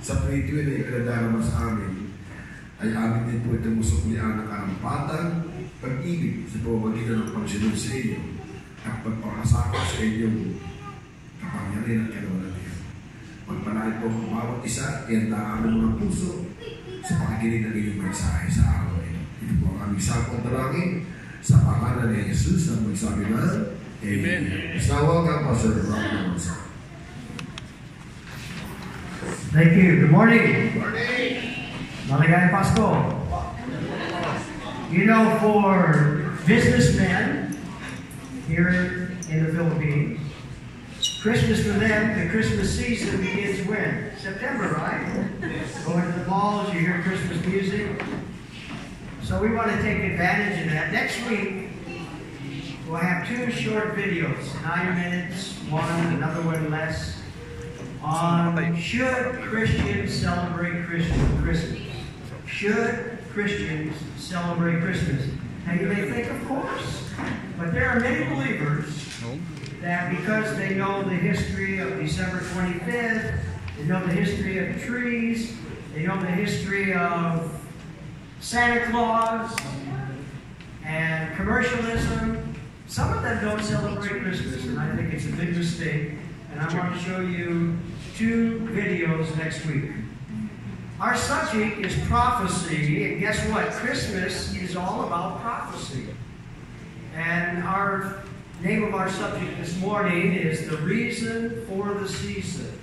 sa preview na ipinadarama sa amin ay amin din po itong musuklian ng karampatan, pag-ibig sa pamamagitan ng pagsunod sa inyo at pagpakasama sa inyong kapangyarihan at kalawalatian. Magpanahin po ang bawat isa, ianda ang mga puso sa pakikinig ng inyong mensahe sa araw na ito. Ito po ang aming sakong dalangin sa pangalan ni Jesus na magsabi na Amen. Sa welcome, Pastor Ron Alonso. Thank you. Good morning. Good morning. Maligayang Pasko. You know, for businessmen here in the Philippines, Christmas for them, the Christmas season begins when? September, right? Going to the malls, you hear Christmas music. So we want to take advantage of that. Next week, we'll have two short videos, nine minutes, one, another one less on should Christians celebrate Christmas? Should Christians celebrate Christmas? Now you may think, of course, but there are many believers that because they know the history of December 25th, they know the history of trees, they know the history of Santa Claus and commercialism, some of them don't celebrate Christmas, and I think it's a big mistake. And I want to show you two videos next week. Our subject is prophecy, and guess what? Christmas is all about prophecy. And our name of our subject this morning is The Reason for the Season.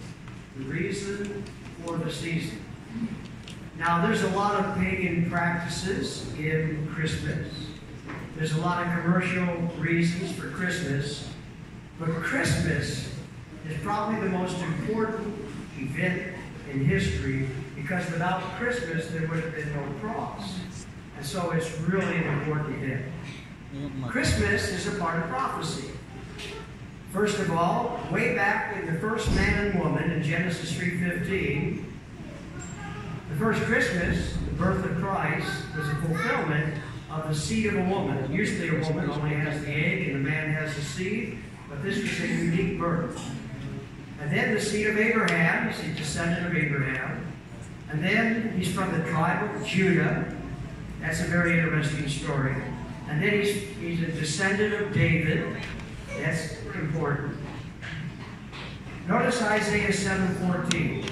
The Reason for the Season. Now, there's a lot of pagan practices in Christmas. There's a lot of commercial reasons for Christmas. But Christmas is probably the most important event in history because without Christmas, there would have been no cross. And so it's really an important event. Christmas is a part of prophecy. First of all, way back in the first man and woman in Genesis 3.15, the first Christmas, the birth of Christ, was a fulfillment of the seed of a woman. Usually a woman only has the egg and a man has the seed, but this was a unique birth. And then the seed of Abraham, he's a descendant of Abraham. And then he's from the tribe of Judah. That's a very interesting story. And then he's, he's a descendant of David. That's important. Notice Isaiah 7:14.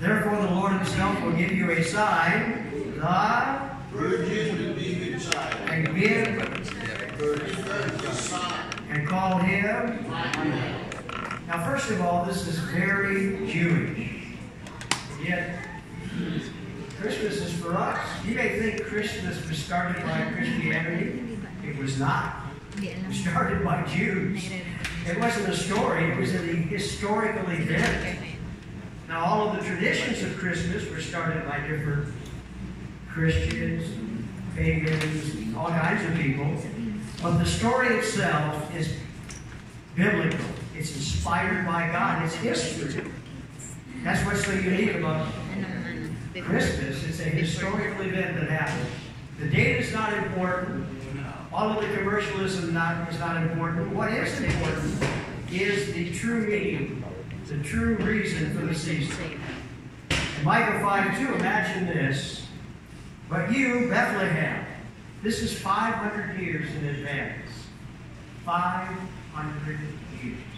Therefore the Lord himself will give you a sign. The Virgin will be with child. and give and call him. Now, first of all, this is very Jewish. Yet, Christmas is for us. You may think Christmas was started by Christianity. It was not. It was started by Jews. It wasn't a story, it was a historical event. Now, all of the traditions of Christmas were started by different Christians, pagans, all kinds of people. But the story itself is biblical. It's inspired by God. It's history. That's what's so unique about Christmas. It's a historical event that happened. The date is not important. All of the commercialism not, is not important. What is important is the true meaning, the true reason for the season. In Micah 5 2, imagine this. But you, Bethlehem, this is 500 years in advance. 500 years.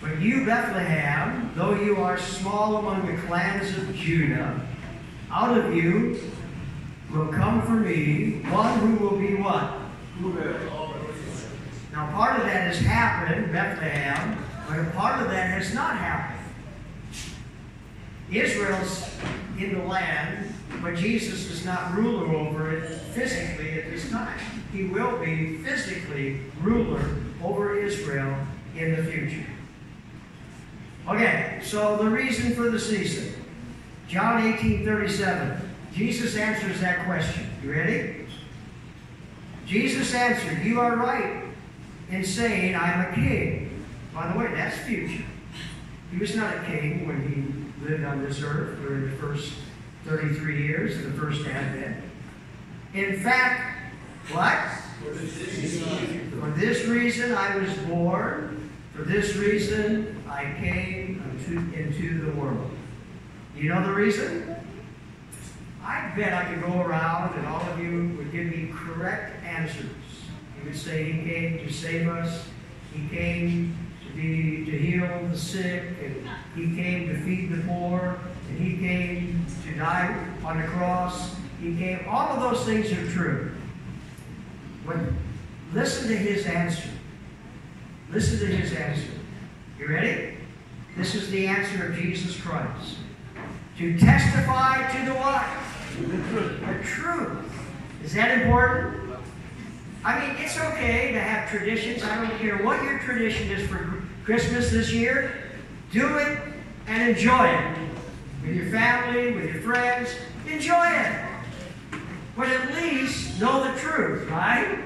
But you, Bethlehem, though you are small among the clans of Judah, out of you will come for me one who will be what? Now, part of that has happened, Bethlehem, but a part of that has not happened. Israel's in the land, but Jesus is not ruler over it physically at this time. He will be physically ruler over Israel in the future. Okay, so the reason for the season. John 18 37. Jesus answers that question. You ready? Jesus answered, You are right. in saying, I'm a king. By the way, that's future. He was not a king when he lived on this earth during the first 33 years of the first advent. In fact, what? For this reason I was born. For this reason I came into, into the world. You know the reason? I bet I could go around and all of you would give me correct answers. You would say he came to save us. He came to be to heal the sick, and he came to feed the poor, and he came to die on the cross. He came. All of those things are true. But listen to his answer. Listen to his answer. You ready? This is the answer of Jesus Christ. To testify to the what? The truth. Is that important? I mean, it's okay to have traditions. I don't care what your tradition is for Christmas this year. Do it and enjoy it. With your family, with your friends. Enjoy it. But at least know the truth, right?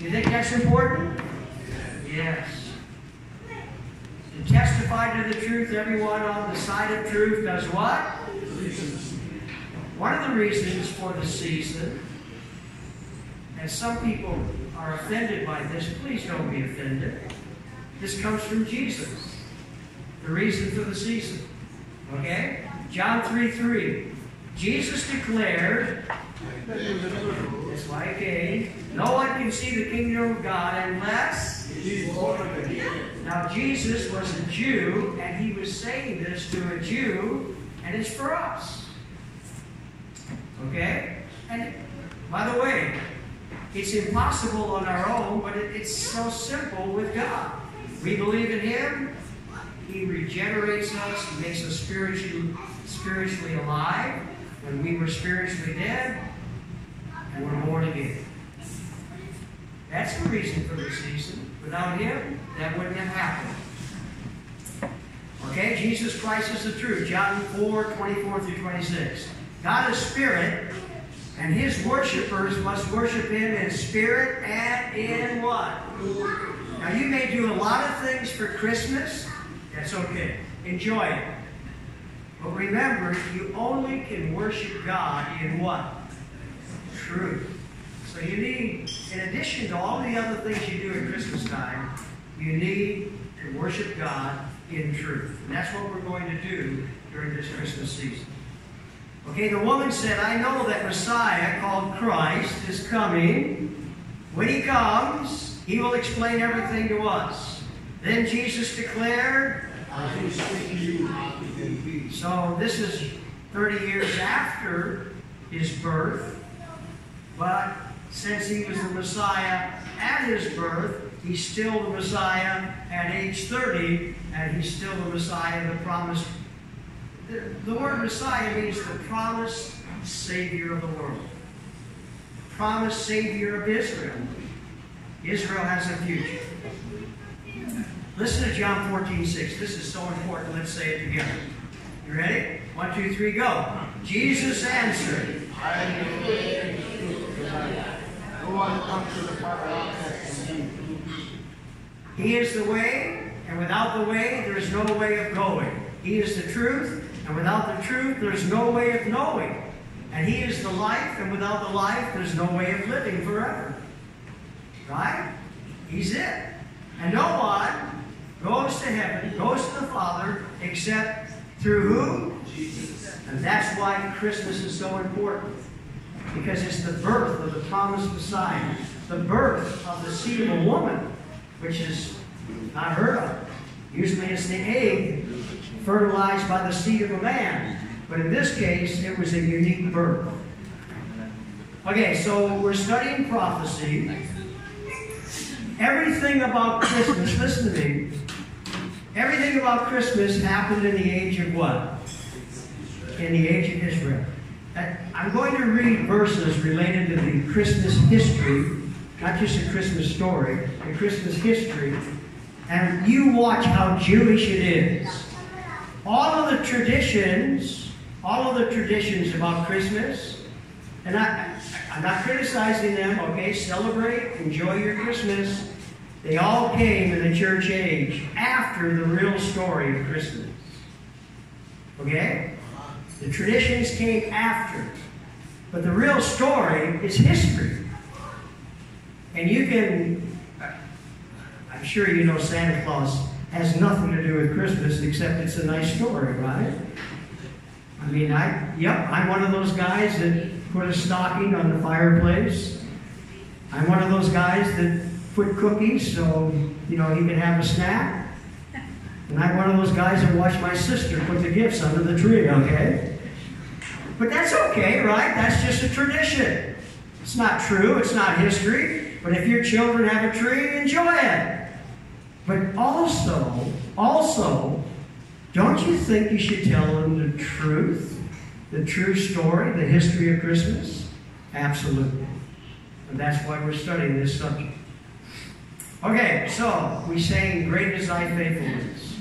You think that's important? Yes. Testify to the truth, everyone on the side of truth does what? One of the reasons for the season, and some people are offended by this, please don't be offended. This comes from Jesus. The reason for the season. Okay? John 3 3. Jesus declared, it's like a. No one can see the kingdom of God unless. Now, Jesus was a Jew, and he was saying this to a Jew, and it's for us. Okay? And by the way, it's impossible on our own, but it, it's so simple with God. We believe in Him, He regenerates us, He makes us spiritually, spiritually alive when we were spiritually dead, and we're born again. That's the reason for the season. Without Him, that wouldn't have happened. Okay, Jesus Christ is the truth. John 4, 24 through 26. God is spirit, and his worshippers must worship him in spirit and in what? Now you may do a lot of things for Christmas. That's okay. Enjoy it. But remember, you only can worship God in what? Truth. So you need, in addition to all the other things you do at Christmas time, you need to worship God in truth. And that's what we're going to do during this Christmas season. Okay, the woman said, I know that Messiah, called Christ, is coming. When he comes, he will explain everything to us. Then Jesus declared, so this is 30 years after his birth, but since he was the Messiah at his birth, he's still the Messiah at age 30, and he's still the Messiah, the promised. The, the word Messiah means the promised Savior of the world, promised Savior of Israel. Israel has a future. Listen to John 14, 6. This is so important. Let's say it together. You ready? One, two, three, go. Jesus answered. I one to the Father. He is the way, and without the way, there is no way of going. He is the truth, and without the truth, there is no way of knowing. And He is the life, and without the life, there's no way of living forever. Right? He's it. And no one goes to heaven, goes to the Father, except through who? Jesus. And that's why Christmas is so important. Because it's the birth of the promised Messiah, the birth of the seed of a woman, which is not heard of. Usually it's the egg fertilized by the seed of a man. But in this case, it was a unique birth. Okay, so we're studying prophecy. Everything about Christmas, listen to me. Everything about Christmas happened in the age of what? In the age of Israel. I'm going to read verses related to the Christmas history, not just the Christmas story, the Christmas history, and you watch how Jewish it is. All of the traditions, all of the traditions about Christmas, and I, I'm not criticizing them, okay? Celebrate, enjoy your Christmas. They all came in the church age after the real story of Christmas. Okay? The traditions came after. But the real story is history. And you can, I'm sure you know Santa Claus has nothing to do with Christmas except it's a nice story, right? I mean, I, yep, I'm one of those guys that put a stocking on the fireplace. I'm one of those guys that put cookies so, you know, he can have a snack. And I'm one of those guys that watch my sister put the gifts under the tree, okay? But that's okay, right? That's just a tradition. It's not true, it's not history. But if your children have a tree, enjoy it. But also, also, don't you think you should tell them the truth? The true story, the history of Christmas? Absolutely. And that's why we're studying this subject. Okay, so we sang Great is Thy Faithfulness.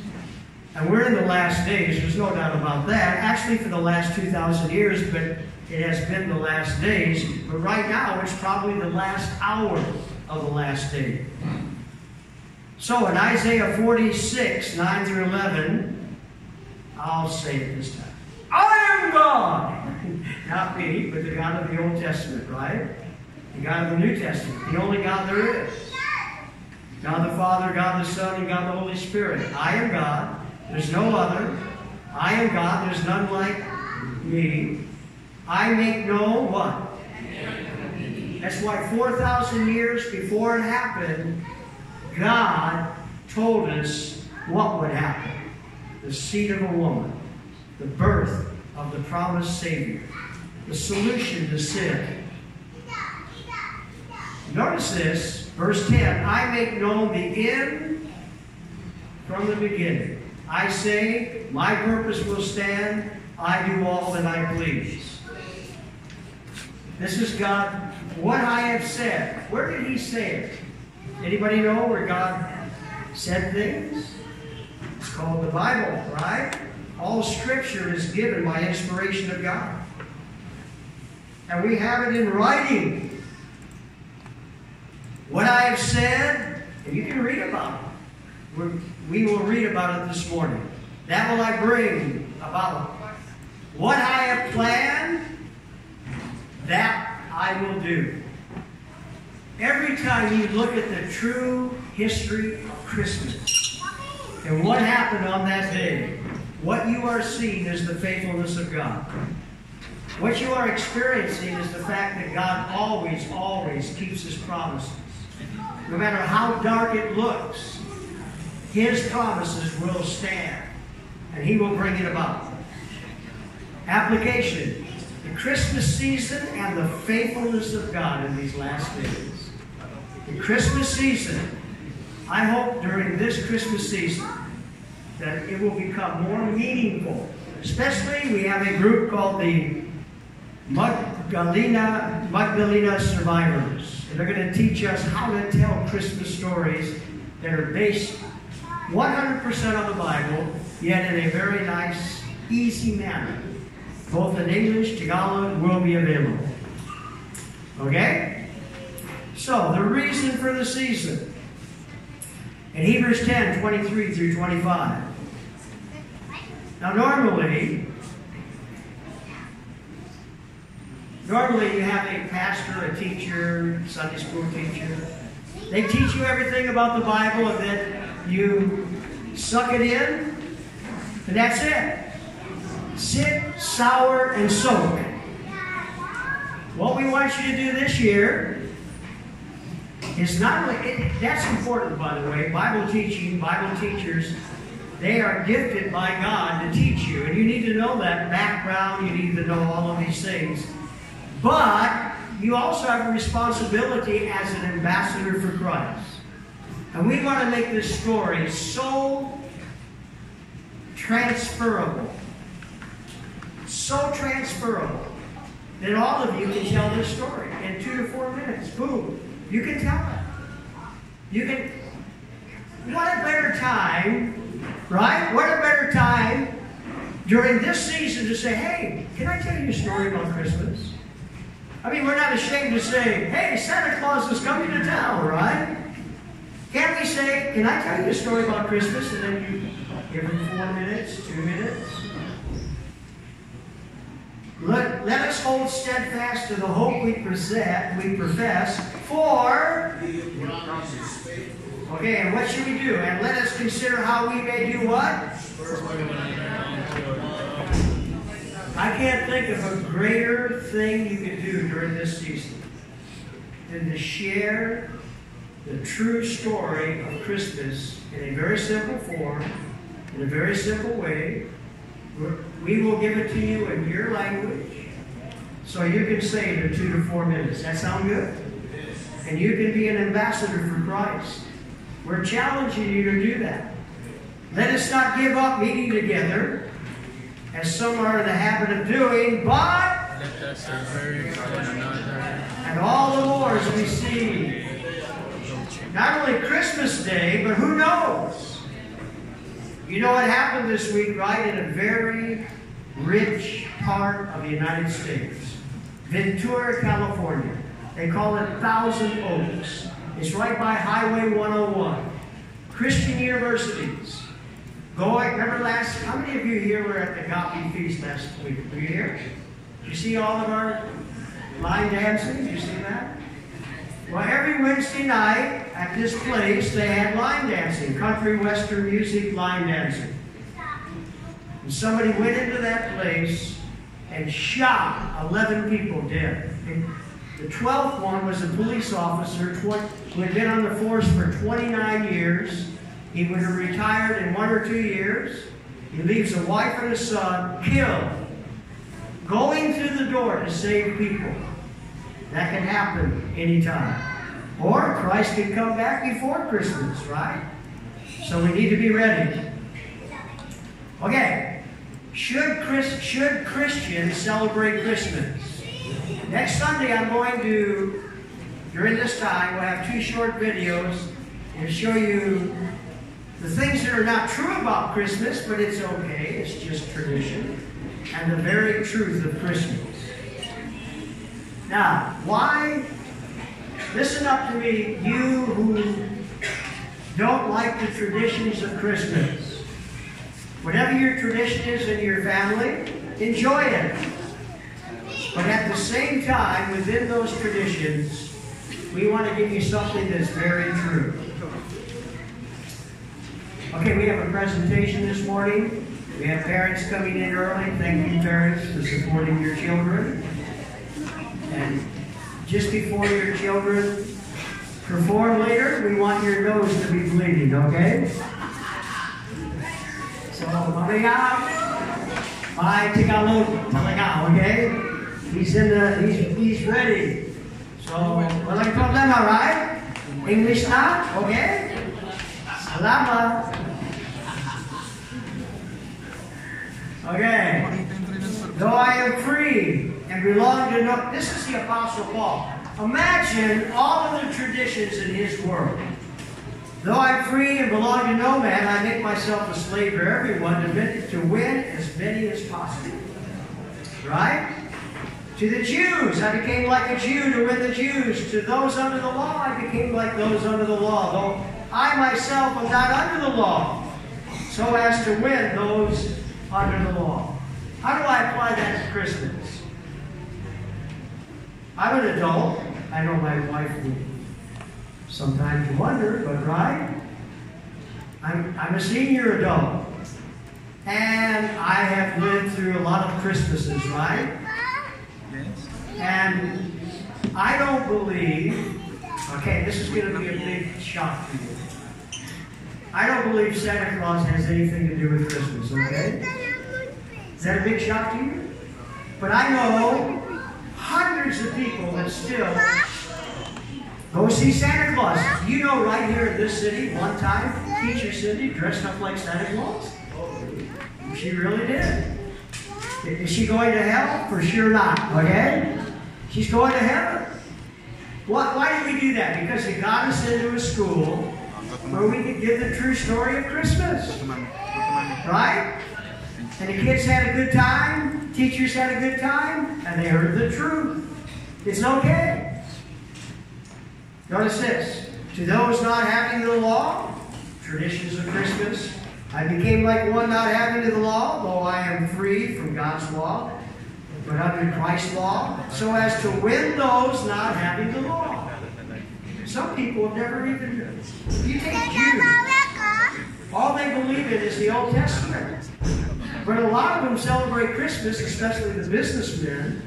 And we're in the last days, there's no doubt about that. Actually, for the last 2,000 years, but it has been the last days. But right now, it's probably the last hour of the last day. So in Isaiah 46, 9 through 11, I'll say it this time. I am God! Not me, but the God of the Old Testament, right? The God of the New Testament, the only God there is. God the Father, God the Son, and God the Holy Spirit. I am God. There's no other. I am God. There's none like me. I make known what? That's why 4,000 years before it happened, God told us what would happen. The seed of a woman, the birth of the promised Savior, the solution to sin. Notice this, verse 10 I make known the end from the beginning. I say, My purpose will stand. I do all that I please. This is God, what I have said. Where did He say it? Anybody know where God said things? It's called the Bible, right? All Scripture is given by inspiration of God. And we have it in writing. What I have said, and you can read about it. We will read about it this morning. That will I bring about what I have planned, that I will do. Every time you look at the true history of Christmas and what happened on that day, what you are seeing is the faithfulness of God. What you are experiencing is the fact that God always, always keeps his promises. No matter how dark it looks, his promises will stand, and he will bring it about. Application the Christmas season and the faithfulness of God in these last days. The Christmas season, I hope during this Christmas season that it will become more meaningful. Especially, we have a group called the Magdalena, Magdalena Survivors. And they're going to teach us how to tell Christmas stories that are based 100% on the Bible, yet in a very nice, easy manner. Both in English, Tagalog will be available. Okay? So, the reason for the season. In Hebrews 10 23 through 25. Now, normally, normally you have a pastor, a teacher, Sunday school teacher. They teach you everything about the Bible and then you suck it in, and that's it. Sit, sour, and soak. What we want you to do this year is not only, it, that's important, by the way. Bible teaching, Bible teachers, they are gifted by God to teach you. And you need to know that background, you need to know all of these things. But you also have a responsibility as an ambassador for Christ. And we want to make this story so transferable, so transferable, that all of you can tell this story in two to four minutes. Boom. You can tell it. You can. What a better time, right? What a better time during this season to say, hey, can I tell you a story about Christmas? I mean, we're not ashamed to say, hey, Santa Claus is coming to town, right? Can't we say, can I tell you a story about Christmas? And then you give them four minutes, two minutes. Let, let us hold steadfast to the hope we, present, we profess, for. Okay, and what should we do? And let us consider how we may do what? I can't think of a greater thing you can do during this season than to share the true story of Christmas in a very simple form, in a very simple way. We will give it to you in your language so you can say it in two to four minutes. That sound good? And you can be an ambassador for Christ. We're challenging you to do that. Let us not give up meeting together, as some are in the habit of doing, but and all the more as we see not only Christmas Day, but who knows? You know what happened this week, right? In a very rich part of the United States, Ventura, California. They call it Thousand Oaks. It's right by Highway 101. Christian universities. Going, remember last, how many of you here were at the Gopi Feast last week? Were you here? Did you see all of our line dancing? Did you see that? Well, every Wednesday night at this place, they had line dancing, country western music line dancing. And somebody went into that place and shot 11 people dead. And the 12th one was a police officer who had been on the force for 29 years. He would have retired in one or two years. He leaves a wife and a son killed, going through the door to save people. That can happen anytime. Or Christ can come back before Christmas, right? So we need to be ready. Okay. Should, Chris, should Christians celebrate Christmas? Next Sunday, I'm going to, during this time, we'll have two short videos and show you the things that are not true about Christmas, but it's okay, it's just tradition, and the very truth of Christmas. Now, why? Listen up to me, you who don't like the traditions of Christmas. Whatever your tradition is in your family, enjoy it. But at the same time, within those traditions, we want to give you something that's very true. Okay, we have a presentation this morning. We have parents coming in early. Thank you, parents, for supporting your children. And just before your children perform later, we want your nose to be bleeding, okay? So, mamaya, bye, Tagalog, talaga, okay? He's in the, he's, he's ready. So, walang problema, right? English na, okay? Salamat. Okay. Though I am free and belong to no. This is the Apostle Paul. Imagine all of the traditions in his world. Though I'm free and belong to no man, I make myself a slave for everyone to, to win as many as possible. Right? To the Jews, I became like a Jew to win the Jews. To those under the law, I became like those under the law, though I myself am not under the law, so as to win those under the law. How do I apply that to Christmas? I'm an adult. I know my wife would sometimes wonder, but right? I'm, I'm a senior adult. And I have lived through a lot of Christmases, right? Yes. And I don't believe, okay, this is going to be a big shock to you. I don't believe Santa Claus has anything to do with Christmas, okay? Is that a big shock to you? But I know hundreds of people that still go see Santa Claus. You know, right here in this city, one time, teacher Cindy dressed up like Santa Claus. She really did. Is she going to hell? For sure not, okay? She's going to heaven. Why, why do we do that? Because he got us into a school where we could give the true story of Christmas. Right? And the kids had a good time, teachers had a good time, and they heard the truth. It's okay. Notice this. To those not having the law, traditions of Christmas, I became like one not having the law, though I am free from God's law, but under Christ's law, so as to win those not having the law. Some people have never even. You take Jews. All they believe in is the Old Testament. But a lot of them celebrate Christmas, especially the businessmen,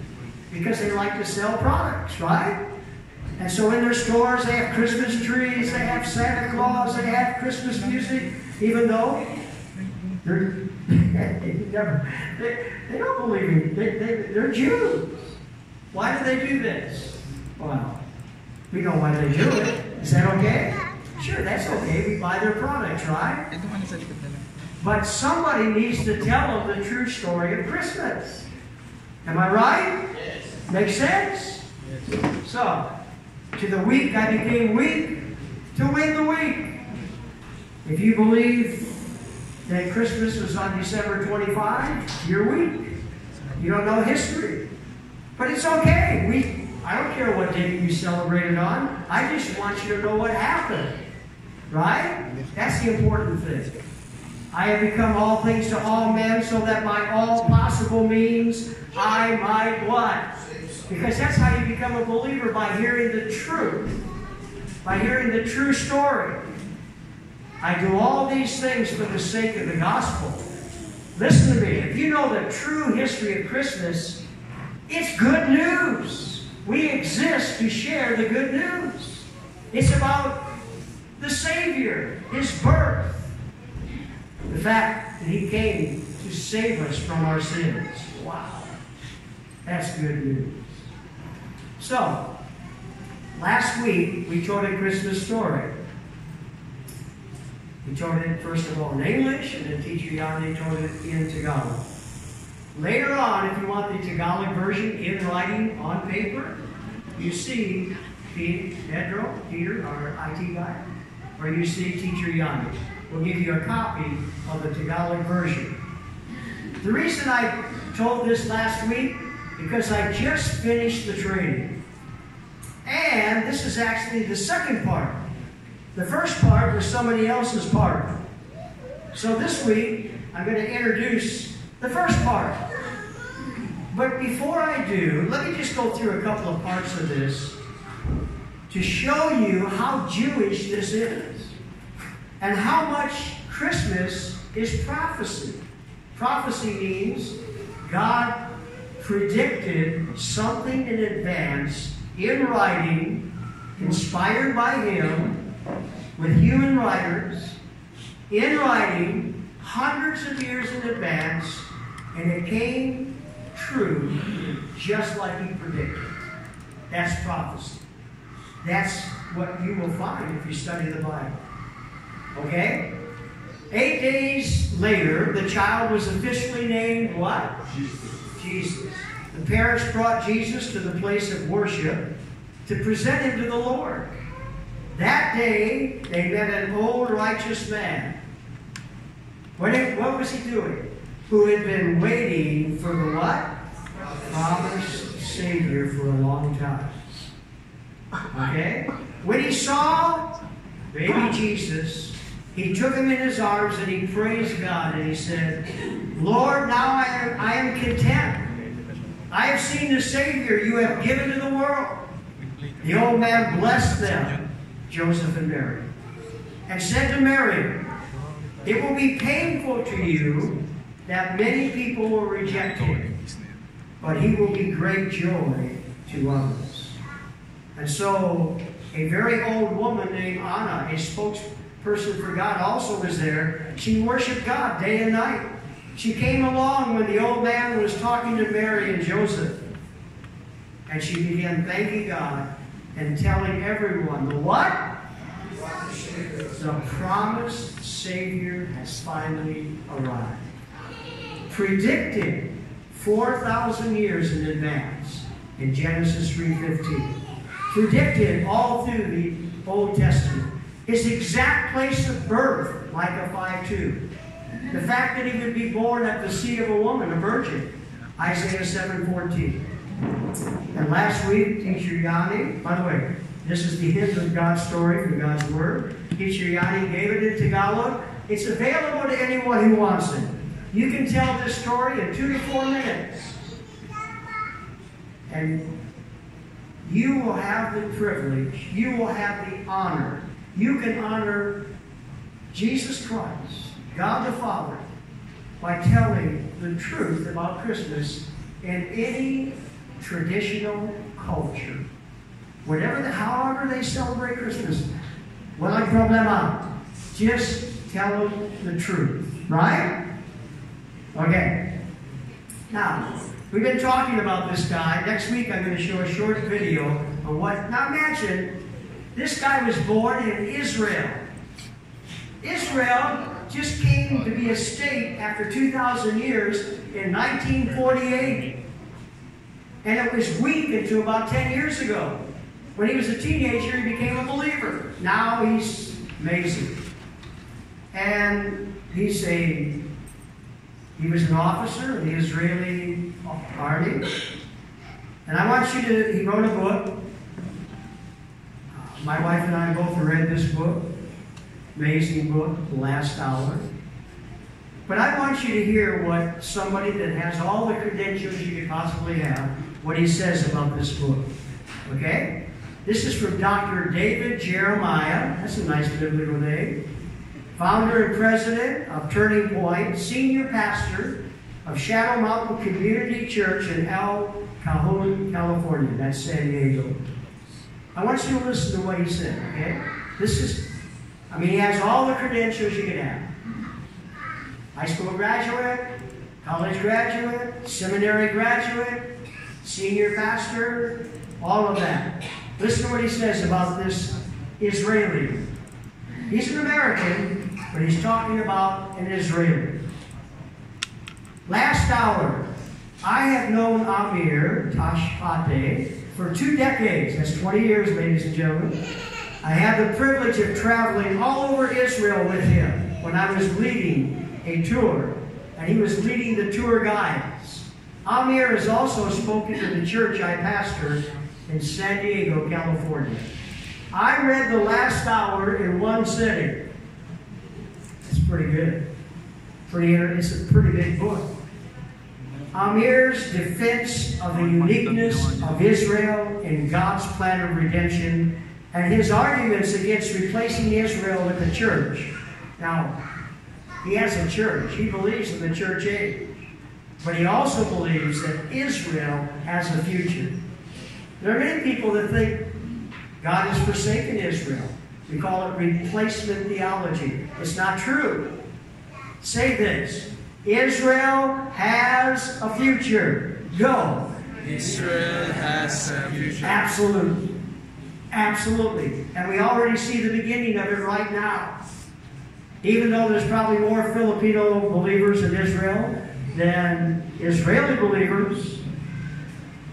because they like to sell products, right? And so in their stores, they have Christmas trees, they have Santa Claus, they have Christmas music, even though they're they they don't believe in they, they, they're Jews. Why do they do this? Well, we know why they do it. Is that okay? Sure, that's okay. We buy their products, right? But somebody needs to tell them the true story of Christmas. Am I right? Yes. Make sense? Yes. So, to the weak I became weak to win the weak. If you believe that Christmas was on December 25, you're weak. You don't know history. But it's okay. We I don't care what date you celebrate it on. I just want you to know what happened. Right? That's the important thing. I have become all things to all men so that by all possible means I might what? Because that's how you become a believer by hearing the truth, by hearing the true story. I do all these things for the sake of the gospel. Listen to me. If you know the true history of Christmas, it's good news. We exist to share the good news. It's about the Savior, His birth, the fact that He came to save us from our sins. Wow. That's good news. So, last week we told a Christmas story. We told it first of all in English, and then teacher Yanni told it in Tagalog. Later on, if you want the Tagalog version in writing on paper, you see Pedro, Peter, our IT guy, or you see teacher Yanni. We'll give you a copy of the Tagalog version. The reason I told this last week, because I just finished the training. And this is actually the second part. The first part was somebody else's part. So this week, I'm going to introduce the first part. But before I do, let me just go through a couple of parts of this to show you how Jewish this is and how much Christmas is prophecy. Prophecy means God predicted something in advance in writing, inspired by Him, with human writers, in writing, hundreds of years in advance, and it came true just like He predicted. That's prophecy. That's what you will find if you study the Bible. Okay? Eight days later, the child was officially named what? Jesus. Jesus. The parents brought Jesus to the place of worship to present him to the Lord. That day, they met an old righteous man. What, what was he doing? Who had been waiting for the what? Promised Savior for a long time. Okay? When he saw baby Jesus, he took him in his arms and he praised God and he said, Lord, now I am, I am content. I have seen the Savior you have given to the world. The old man blessed them, Joseph and Mary, and said to Mary, It will be painful to you that many people will reject him, but he will be great joy to others. And so, a very old woman named Anna, a spokesperson for God, also was there. She worshiped God day and night. She came along when the old man was talking to Mary and Joseph. And she began thanking God and telling everyone the what? The promised Savior has finally arrived. Predicted 4,000 years in advance in Genesis 3.15. Predicted all through the Old Testament. His exact place of birth, Micah 5.2. The fact that he would be born at the seed of a woman, a virgin, Isaiah 7.14. And last week, teacher Yanni, by the way, This is the hymn of God's story from God's Word. Teacher Yanni gave it in Tagalog. It's available to anyone who wants it. You can tell this story in two to four minutes. And you will have the privilege, you will have the honor. You can honor Jesus Christ, God the Father, by telling the truth about Christmas in any traditional culture. Whatever the, however they celebrate Christmas, walang problema. Just tell them the truth, right? Okay. Now, we've been talking about this guy. Next week, I'm going to show a short video of what. Now, imagine this guy was born in Israel. Israel just came to be a state after 2,000 years in 1948. And it was weak until about 10 years ago. When he was a teenager, he became a believer. Now he's amazing. And he's a he was an officer in the Israeli army. And I want you to, he wrote a book. My wife and I both read this book. Amazing book, The Last Hour. But I want you to hear what somebody that has all the credentials you could possibly have, what he says about this book. Okay? This is from Dr. David Jeremiah. That's a nice biblical name founder and president of Turning Point, senior pastor of Shadow Mountain Community Church in El Cajon, California. That's San Diego. I want you to listen to what he said, okay? This is, I mean, he has all the credentials you can have. High school graduate, college graduate, seminary graduate, senior pastor, all of that. Listen to what he says about this Israeli. He's an American, but he's talking about an Israeli. Last hour, I have known Amir Tsarfati for two decades. That's 20 years, ladies and gentlemen. I had the privilege of traveling all over Israel with him when I was leading a tour, and he was leading the tour guides. Amir has also spoken to the church I pastor in San Diego, California. I read the last hour in one sitting It's pretty good. Pretty, it's a pretty big book. Amir's defense of the uniqueness of Israel in God's plan of redemption and his arguments against replacing Israel with the church. Now, he has a church. He believes in the church age. But he also believes that Israel has a future. There are many people that think God has forsaken Israel. We call it replacement theology. It's not true. Say this Israel has a future. Go. Israel has a future. Absolutely. Absolutely. And we already see the beginning of it right now. Even though there's probably more Filipino believers in Israel than Israeli believers,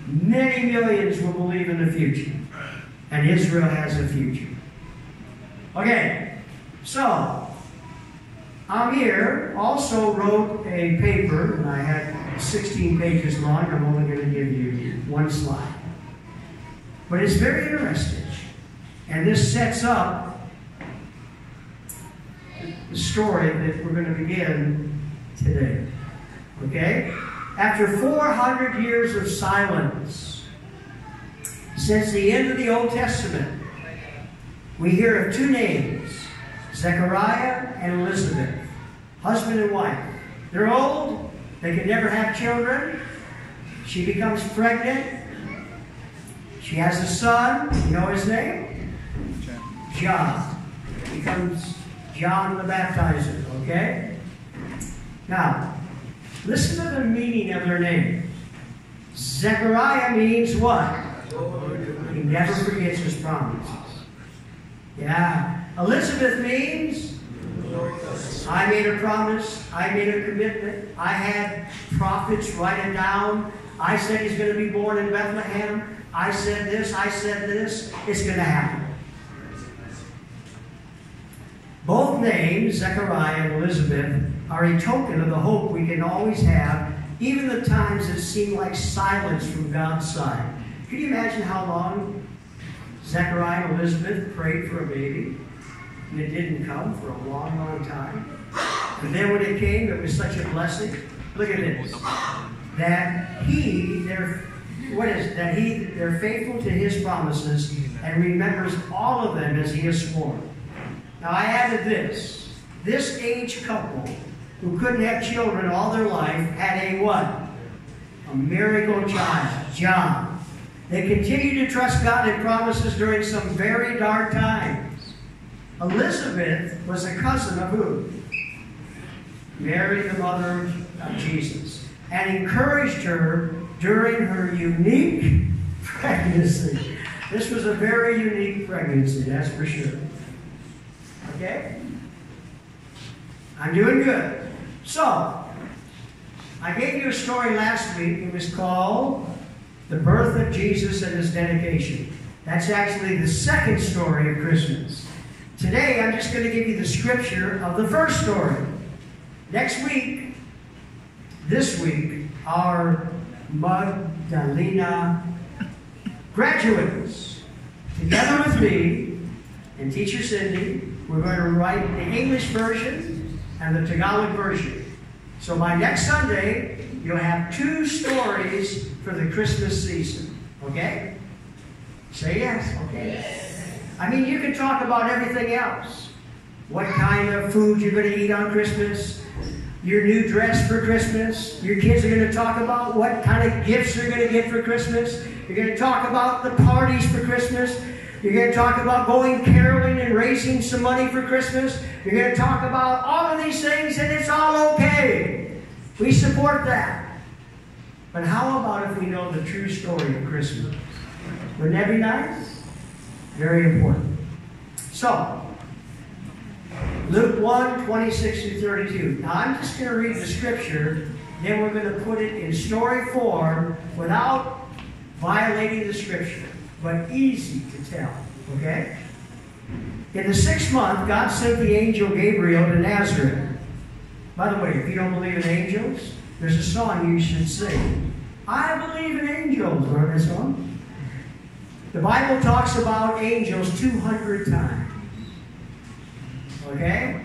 many millions will believe in the future. And Israel has a future. Okay, so Amir also wrote a paper, and I had 16 pages long. I'm only going to give you one slide. But it's very interesting. And this sets up the story that we're going to begin today. Okay? After 400 years of silence, since the end of the Old Testament, we hear of two names Zechariah and Elizabeth, husband and wife. They're old, they can never have children. She becomes pregnant. She has a son. You know his name? John. He becomes John the Baptizer, okay? Now, listen to the meaning of their name. Zechariah means what? He never forgets his promise. Yeah. Elizabeth means I made a promise. I made a commitment. I had prophets write it down. I said he's going to be born in Bethlehem. I said this. I said this. It's going to happen. Both names, Zechariah and Elizabeth, are a token of the hope we can always have, even the times that seem like silence from God's side. Can you imagine how long Zechariah and Elizabeth prayed for a baby, and it didn't come for a long, long time. And then when it came, it was such a blessing. Look at this. That he, their what is that he they're faithful to his promises and remembers all of them as he has sworn. Now I added this. This age couple who couldn't have children all their life had a what? A miracle child, John. They continued to trust God and promises during some very dark times. Elizabeth was a cousin of who? Mary, the mother of Jesus, and encouraged her during her unique pregnancy. This was a very unique pregnancy, that's for sure. Okay? I'm doing good. So, I gave you a story last week. It was called The Birth of Jesus and His Dedication. That's actually the second story of Christmas. Today, I'm just going to give you the scripture of the first story. Next week, this week, our Magdalena graduates, together with me and teacher Cindy, we're going to write the English version and the Tagalog version. So by next Sunday, you'll have two stories for the Christmas season. Okay? Say yes. Okay. I mean, you can talk about everything else. What kind of food you're going to eat on Christmas, your new dress for Christmas. Your kids are going to talk about what kind of gifts you're going to get for Christmas. You're going to talk about the parties for Christmas. You're going to talk about going caroling and raising some money for Christmas. You're going to talk about all of these things, and it's all okay. We support that. But how about if we know the true story of Christmas? Wouldn't that be nice? Very important. So, Luke 1, 26 through 32. Now I'm just going to read the scripture, then we're going to put it in story form without violating the scripture, but easy to tell. Okay? In the sixth month, God sent the angel Gabriel to Nazareth. By the way, if you don't believe in angels, there's a song you should sing. I believe in angels. Remember that song? The Bible talks about angels 200 times. Okay?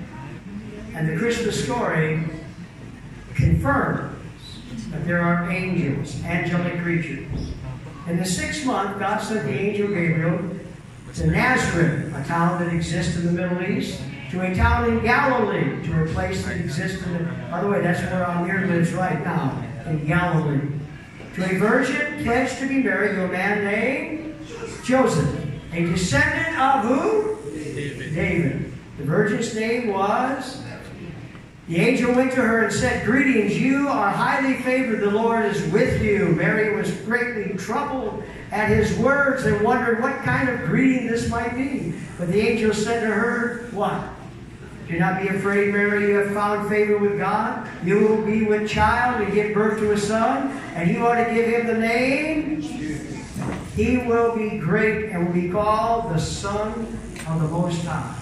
And the Christmas story confirms that there are angels, angelic creatures. In the sixth month, God sent the angel Gabriel to Nazareth, a town that exists in the Middle East, to a town in Galilee, to a place that exists in. By the way, that's where Amir lives right now, in Galilee. To a virgin pledged to be married to a man named Joseph, a descendant of who? David. David. The virgin's name was. The angel went to her and said, Greetings, you are highly favored. The Lord is with you. Mary was greatly troubled at his words and wondered what kind of greeting this might be. But the angel said to her, What? Do not be afraid, Mary. You have found favor with God. You will be with child and give birth to a son, and you are to give him the name. He will be great and will be called the Son of the Most High.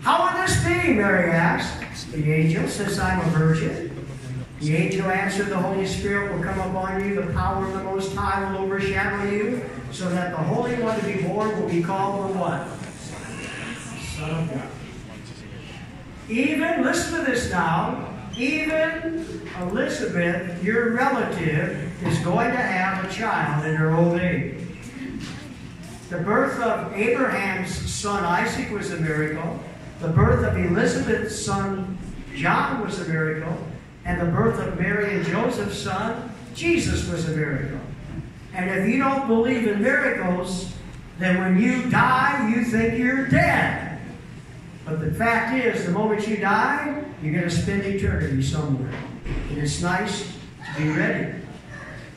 How will this be? Mary asked. The angel, since I'm a virgin. The angel answered, The Holy Spirit will come upon you, the power of the Most High will overshadow you, so that the Holy One to be born will be called the what? Son of God. Even, listen to this now, even Elizabeth, your relative, is going to have a child in her old age. The birth of Abraham's son Isaac was a miracle. The birth of Elizabeth's son John was a miracle. And the birth of Mary and Joseph's son Jesus was a miracle. And if you don't believe in miracles, then when you die, you think you're dead. But the fact is, the moment you die, you're going to spend eternity somewhere. And it's nice to be ready.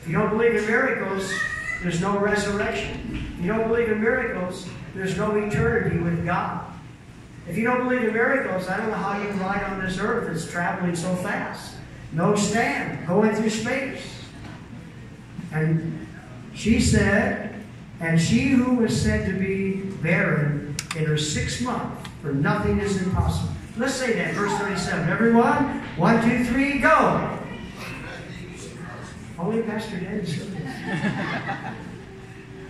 If you don't believe in miracles, there's no resurrection. If you don't believe in miracles, there's no eternity with God. If you don't believe in miracles, I don't know how you can ride on this earth that's traveling so fast. No stand, going through space. And she said, and she who was said to be barren in her sixth month, for nothing is impossible. Let's say that, verse 37. Everyone, one, two, three, go. Only Pastor Dan said this.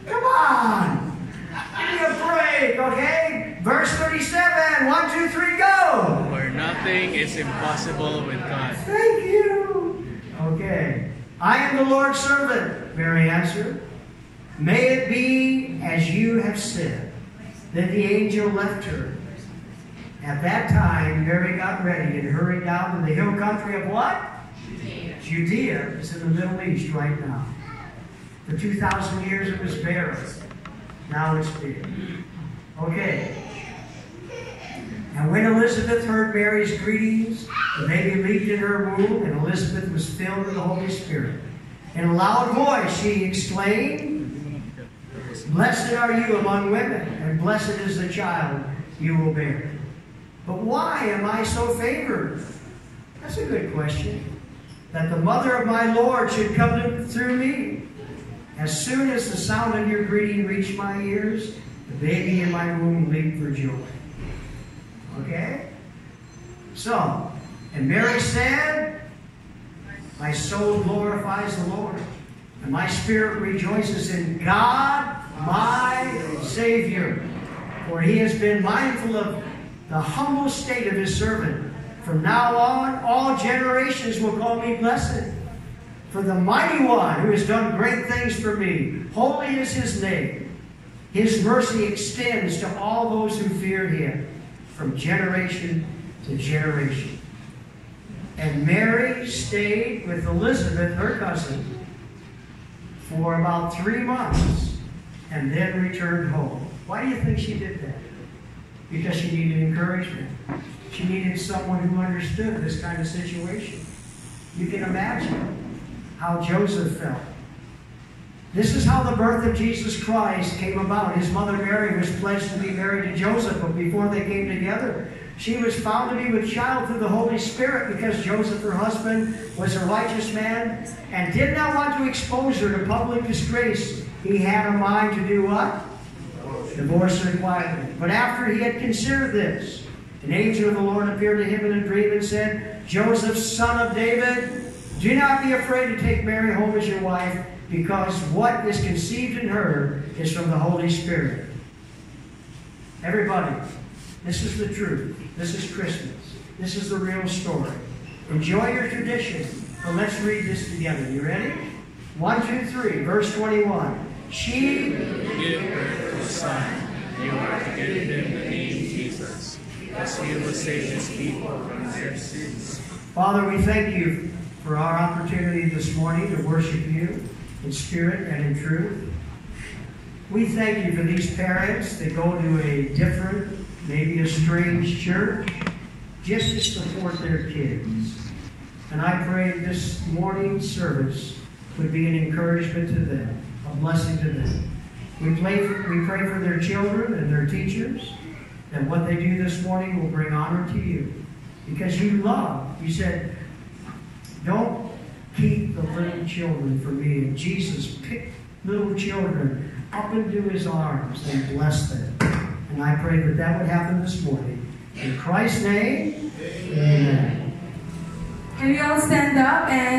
Come on. Give me a break, okay? Verse 37. One, two, three, go. For nothing is impossible with God. Thank you. Okay. I am the Lord's servant, Mary answered. May it be as you have said. Then the angel left her. At that time, Mary got ready and hurried down to the hill country of what? Judea. Is in the Middle East right now. For 2,000 years it was barren. Now it's big. Okay. And when Elizabeth heard Mary's greetings, the baby leaped in her womb, and Elizabeth was filled with the Holy Spirit. In a loud voice, she exclaimed, Blessed are you among women, and blessed is the child you will bear. But why am I so favored? That's a good question. That the mother of my Lord should come to, through me. As soon as the sound of your greeting reached my ears, the baby in my womb leaped for joy. Okay? So, and Mary said, My soul glorifies the Lord, and my spirit rejoices in God, my Savior. For he has been mindful of the humble state of his servant. From now on, all generations will call me blessed. For the mighty one who has done great things for me, holy is his name. His mercy extends to all those who fear him from generation to generation. And Mary stayed with Elizabeth, her cousin, for about three months and then returned home. Why do you think she did that? Because she needed encouragement. She needed someone who understood this kind of situation. You can imagine how Joseph felt. This is how the birth of Jesus Christ came about. His mother Mary was pledged to be married to Joseph, but before they came together, she was found to be with child through the Holy Spirit because Joseph, her husband, was a righteous man and did not want to expose her to public disgrace. He had a mind to do what? Divorce her quietly. But after he had considered this, an angel of the Lord appeared to him in a dream and said, Joseph, son of David, do not be afraid to take Mary home as your wife because what is conceived in her is from the Holy Spirit. Everybody, this is the truth. This is Christmas. This is the real story. Enjoy your tradition. But let's read this together. You ready? One, two, three. Verse 21. She will Give birth to a son. You are to give him the name Because he will save his people from their sins. Father, we thank you for our opportunity this morning to worship you in spirit and in truth. We thank you for these parents that go to a different, maybe a strange church, just to support their kids. And I pray this morning's service would be an encouragement to them, a blessing to them. We, we pray for their children and their teachers, that what they do this morning will bring honor to you. Because you love. You said, don't keep the little children from me. And Jesus picked little children up into his arms and blessed them. And I pray that that would happen this morning. In Christ's name, amen. Can you all stand up and